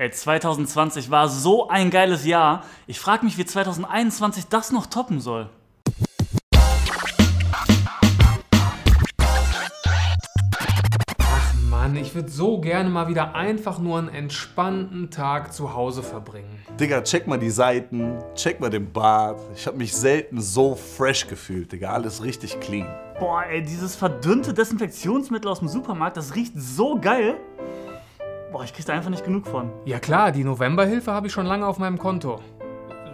Ey, 2020 war so ein geiles Jahr. Ich frage mich, wie 2021 das noch toppen soll. Ach Mann, ich würde so gerne mal wieder einfach nur einen entspannten Tag zu Hause verbringen. Digga, check mal die Seiten, check mal den Bart. Ich habe mich selten so fresh gefühlt, Digga. Alles richtig clean. Boah, ey, dieses verdünnte Desinfektionsmittel aus dem Supermarkt, das riecht so geil. Boah, ich krieg da einfach nicht genug von. Ja klar, die Novemberhilfe habe ich schon lange auf meinem Konto.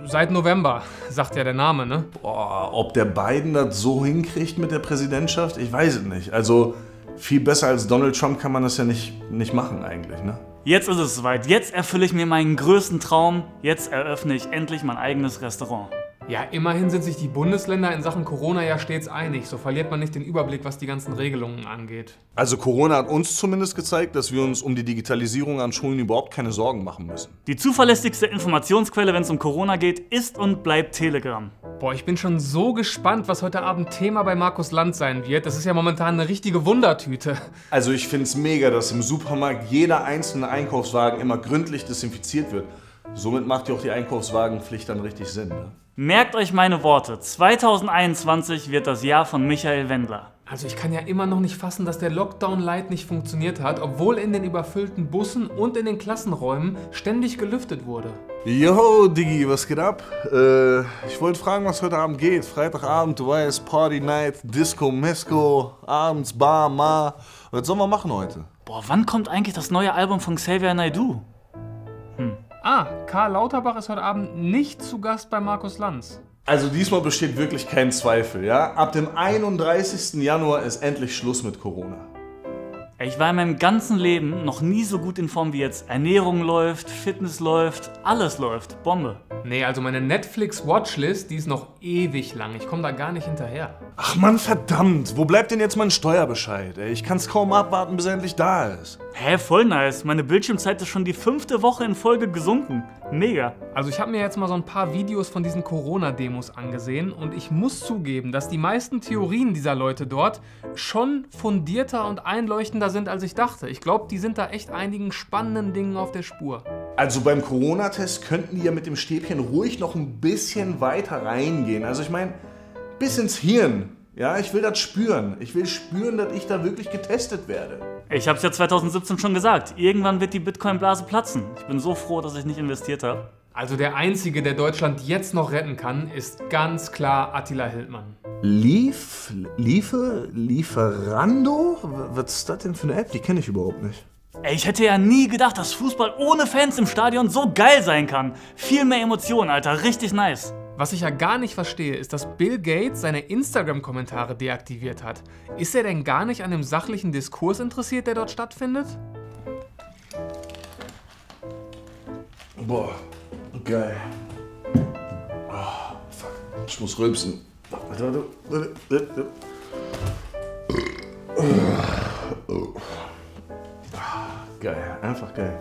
Seit November, sagt ja der Name, ne? Boah, ob der Biden das so hinkriegt mit der Präsidentschaft, ich weiß es nicht. Also viel besser als Donald Trump kann man das ja nicht, nicht machen eigentlich, ne? Jetzt ist es soweit. Jetzt erfülle ich mir meinen größten Traum. Jetzt eröffne ich endlich mein eigenes Restaurant. Ja, immerhin sind sich die Bundesländer in Sachen Corona ja stets einig. So verliert man nicht den Überblick, was die ganzen Regelungen angeht. Also Corona hat uns zumindest gezeigt, dass wir uns um die Digitalisierung an Schulen überhaupt keine Sorgen machen müssen. Die zuverlässigste Informationsquelle, wenn es um Corona geht, ist und bleibt Telegram. Boah, ich bin schon so gespannt, was heute Abend Thema bei Markus Land sein wird. Das ist ja momentan eine richtige Wundertüte. Also ich finde es mega, dass im Supermarkt jeder einzelne Einkaufswagen immer gründlich desinfiziert wird. Somit macht ja auch die Einkaufswagenpflicht dann richtig Sinn. Ne? Merkt euch meine Worte. 2021 wird das Jahr von Michael Wendler. Also ich kann ja immer noch nicht fassen, dass der Lockdown Light nicht funktioniert hat, obwohl in den überfüllten Bussen und in den Klassenräumen ständig gelüftet wurde. Yo, Diggi, was geht ab? Äh, ich wollte fragen, was heute Abend geht. Freitagabend, du weißt, Party Night, Disco, Mesco, abends Bar, Ma. Was sollen wir machen heute? Boah, wann kommt eigentlich das neue Album von Xavier Naidoo? Ah, Karl Lauterbach ist heute Abend nicht zu Gast bei Markus Lanz. Also diesmal besteht wirklich kein Zweifel, ja? Ab dem 31. Januar ist endlich Schluss mit Corona. Ich war in meinem ganzen Leben noch nie so gut in Form wie jetzt. Ernährung läuft, Fitness läuft, alles läuft. Bombe. Nee, also meine Netflix-Watchlist, die ist noch ewig lang. Ich komme da gar nicht hinterher. Ach man, verdammt. Wo bleibt denn jetzt mein Steuerbescheid? Ey? Ich kann's kaum abwarten, bis er endlich da ist. Hä, voll nice. Meine Bildschirmzeit ist schon die fünfte Woche in Folge gesunken. Mega. Also ich habe mir jetzt mal so ein paar Videos von diesen Corona-Demos angesehen und ich muss zugeben, dass die meisten Theorien dieser Leute dort schon fundierter und einleuchtender sind, als ich dachte. Ich glaube, die sind da echt einigen spannenden Dingen auf der Spur. Also beim Corona-Test könnten die ja mit dem Stäbchen ruhig noch ein bisschen weiter reingehen. Also ich meine, bis ins Hirn. Ja, ich will das spüren. Ich will spüren, dass ich da wirklich getestet werde. Ich hab's ja 2017 schon gesagt. Irgendwann wird die Bitcoin-Blase platzen. Ich bin so froh, dass ich nicht investiert habe. Also der Einzige, der Deutschland jetzt noch retten kann, ist ganz klar Attila Hildmann. Lief, Liefe, Lieferando? Was ist das denn für eine App? Die kenne ich überhaupt nicht. Ey, ich hätte ja nie gedacht, dass Fußball ohne Fans im Stadion so geil sein kann. Viel mehr Emotionen, Alter. Richtig nice. Was ich ja gar nicht verstehe, ist, dass Bill Gates seine Instagram-Kommentare deaktiviert hat. Ist er denn gar nicht an dem sachlichen Diskurs interessiert, der dort stattfindet? Boah, Geil. Oh, fuck. Ich muss rülpsen. Warte, warte, warte, warte. Oh. Geil, einfach geil.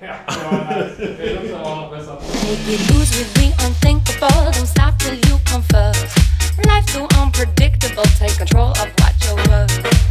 Ja, aber besser. Make you lose with the unthinkable, don't stop till. Life's so unpredictable, take control of what you're worth.